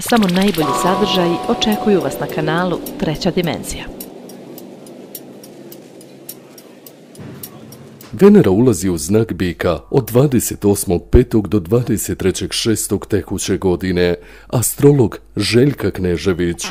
Samo najbolji sadržaji očekuju vas na kanalu Treća dimenzija. Venera ulazi u znak bika od 28.5. do 23.6. tekuće godine. Astrolog Željka Knežević.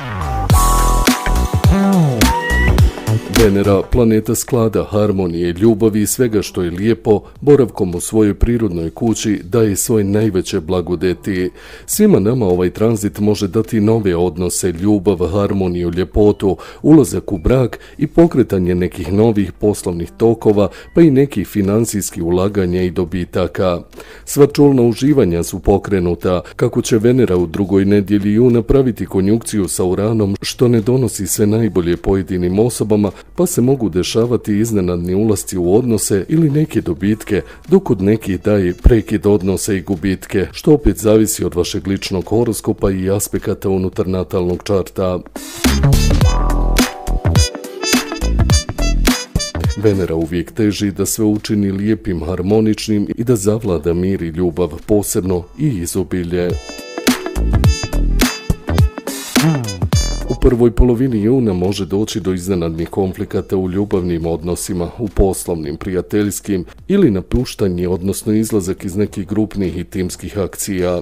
Venera, planeta sklada, harmonije, ljubavi i svega što je lijepo, boravkom u svojoj prirodnoj kući daje svoje najveće blagodeti. Svima nama ovaj tranzit može dati nove odnose, ljubav, harmoniju, ljepotu, ulazak u brak i pokretanje nekih novih poslovnih tokova, pa i nekih financijskih ulaganja i dobitaka. Sva čulna uživanja su pokrenuta, kako će Venera u drugoj nedjelji ju napraviti konjukciju sa Uranom, što ne donosi sve najbolje pojedinim osobama, pa se mogu dešavati iznenadni ulasci u odnose ili neke dobitke, dok kod nekih daje prekid odnose i gubitke, što opet zavisi od vašeg ličnog horoskopa i aspekata unutar natalnog čarta. Venera uvijek teži da sve učini lijepim, harmoničnim i da zavlada mir i ljubav, posebno i izobilje. Prvoj polovini juna može doći do iznenadnih konflikata u ljubavnim odnosima, u poslovnim, prijateljskim ili napuštanje, odnosno izlazak iz nekih grupnih i timskih akcija.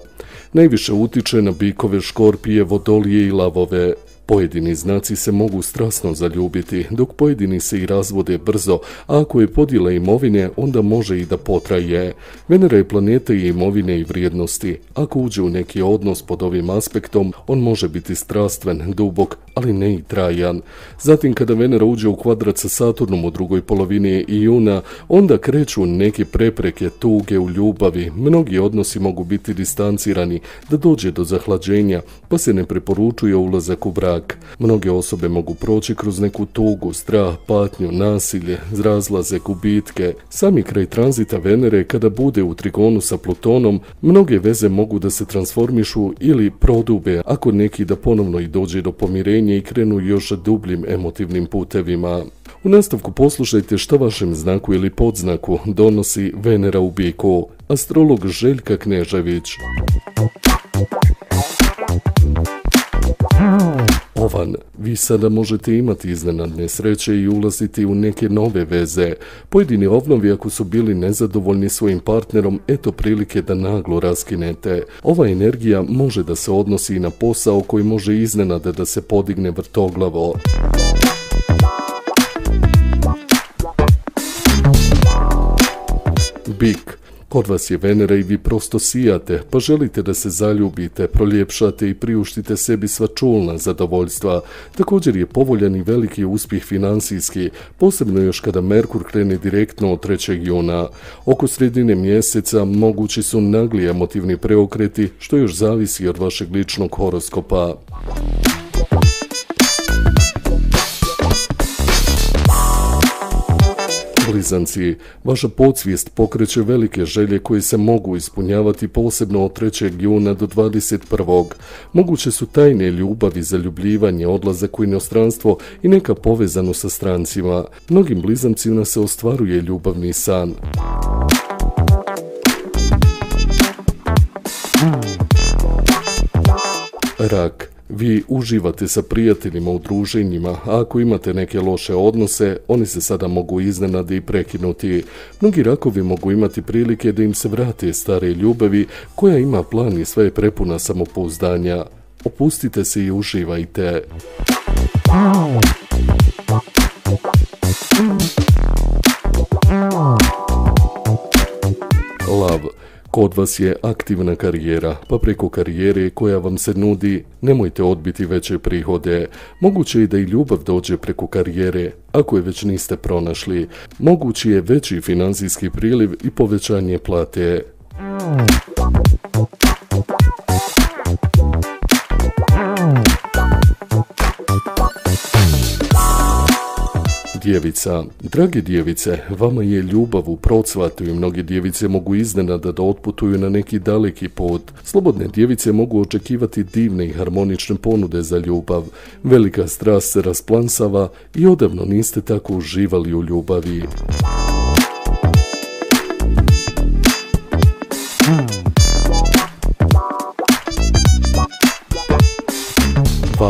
Najviše utiče na bikove, škorpije, vodolije i lavove. Pojedini znaci se mogu strasno zaljubiti, dok pojedini se i razvode brzo, a ako je podjela imovine, onda može i da potraje. Venera je planeta i imovine i vrijednosti. Ako uđe u neki odnos pod ovim aspektom, on može biti strastven, dubok, ali ne i trajan. Zatim kada Venera uđe u kvadrat sa Saturnom u drugoj polovini juna, onda kreću neke prepreke, tuge u ljubavi. Mnogi odnosi mogu biti distancirani, da dođe do zahlađenja, pa se ne preporučuje ulazak u brak brak. Mnoge osobe mogu proći kroz neku tugu, strah, patnju, nasilje, razlaze, gubitke. Sami kraj tranzita Venere kada bude u trigonu sa Plutonom, mnoge veze mogu da se transformišu ili prodube, ako neki da ponovno i dođe do pomirenja i krenu još dubljim emotivnim putevima. U nastavku poslušajte što vašem znaku ili podznaku donosi Venera u biku. Astrolog Željka Knežević. Ovan, vi sada možete imati iznenadne sreće i ulaziti u neke nove veze. Pojedini ovnovi ako su bili nezadovoljni svojim partnerom, eto prilike da naglo raskinete. Ova energija može da se odnosi i na posao koji može iznenada da se podigne vrtoglavo. Bik Kod vas je Venera i vi prosto sijate, pa želite da se zaljubite, proljepšate i priuštite sebi sva čulna zadovoljstva. Također je povoljan i veliki uspjeh financijski, posebno još kada Merkur krene direktno od 3. juna. Oko sredine mjeseca mogući su nagli emotivni preokreti, što još zavisi od vašeg ličnog horoskopa. Blizanci, vaša podsvijest pokreće velike želje koje se mogu ispunjavati posebno od 3. juna do 21. Moguće su tajne ljubavi, zaljubljivanje, odlazak u inostranstvo i neka povezano sa strancima. Mnogim blizancima se ostvaruje ljubavni san. Rak vi uživate sa prijateljima u druženjima, a ako imate neke loše odnose, oni se sada mogu iznenadi i prekinuti. Mnogi rakovi mogu imati prilike da im se vrate stare ljubavi koja ima plan i sve je prepuna samopouzdanja. Opustite se i uživajte. Kod vas je aktivna karijera, pa preko karijere koja vam se nudi, nemojte odbiti veće prihode. Moguće je da i ljubav dođe preko karijere, ako je već niste pronašli. Mogući je veći financijski priliv i povećanje plate. Djevica. Drage djevice, vama je ljubav u procvatu i mnoge djevice mogu iznenada da otputuju na neki daleki put. Slobodne djevice mogu očekivati divne i harmonične ponude za ljubav. Velika strast se rasplansava i odavno niste tako uživali u ljubavi.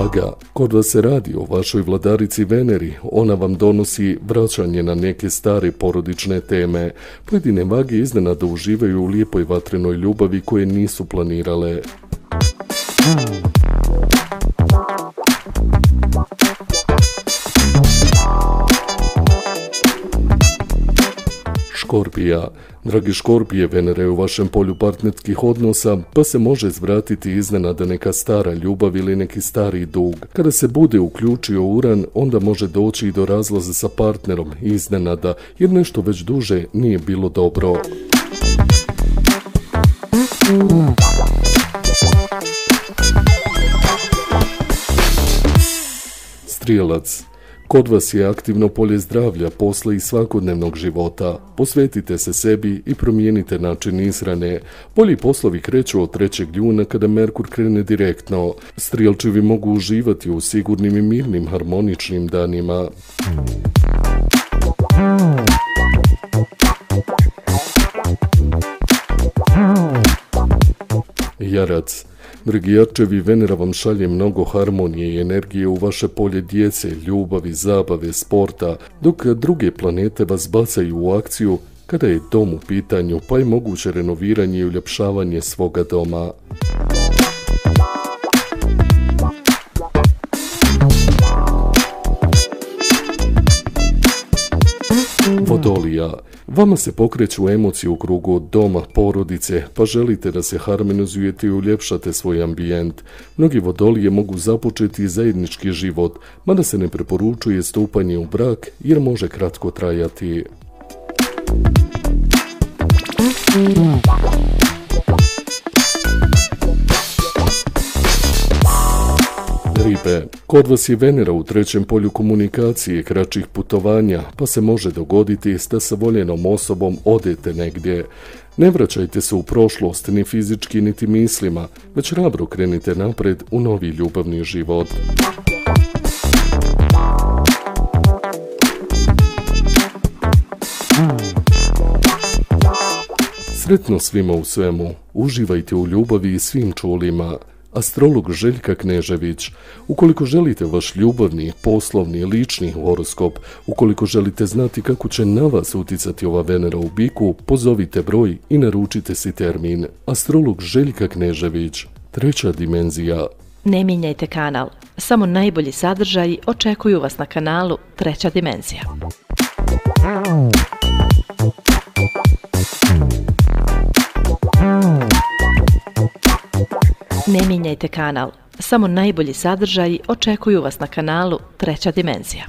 Vaga, kod vas se radi o vašoj vladarici Veneri, ona vam donosi vraćanje na neke stare porodične teme. Pojedine vage iznenada uživaju u lijepoj vatrenoj ljubavi koje nisu planirale. Škorpija. Dragi Škorpije, Venere u vašem polju partnerskih odnosa, pa se može zvratiti iznenada neka stara ljubav ili neki stari dug. Kada se bude uključio Uran, onda može doći i do razlaza sa partnerom iznenada, jer nešto već duže nije bilo dobro. Strijelac Kod vas je aktivno polje zdravlja, posla i svakodnevnog života. Posvetite se sebi i promijenite način ishrane. Bolji poslovi kreću od 3. juna kada Merkur krene direktno. Strijelčivi mogu uživati u sigurnim i mirnim harmoničnim danima. Jarac Dragi Venera vam šalje mnogo harmonije i energije u vaše polje djece, ljubavi, zabave, sporta, dok druge planete vas bacaju u akciju kada je dom u pitanju, pa je moguće renoviranje i uljepšavanje svoga doma. Vodolija. Vama se pokreću emocije u krugu od doma, porodice, pa želite da se harmonizujete i uljepšate svoj ambijent. Mnogi vodolije mogu započeti zajednički život, mada se ne preporučuje stupanje u brak jer može kratko trajati. Ribe, kod vas je Venera u trećem polju komunikacije kraćih putovanja, pa se može dogoditi da sa voljenom osobom odete negdje. Ne vraćajte se u prošlost ni fizički niti mislima, već rabro krenite napred u novi ljubavni život. Sretno svima u svemu, uživajte u ljubavi i svim čulima astrolog Željka Knežević. Ukoliko želite vaš ljubavni, poslovni, lični horoskop, ukoliko želite znati kako će na vas uticati ova Venera u biku, pozovite broj i naručite si termin. Astrolog Željka Knežević, treća dimenzija. Ne mijenjajte kanal, samo najbolji sadržaji očekuju vas na kanalu Treća dimenzija. Ne mijenjajte kanal, samo najbolji sadržaji očekuju vas na kanalu Treća dimenzija.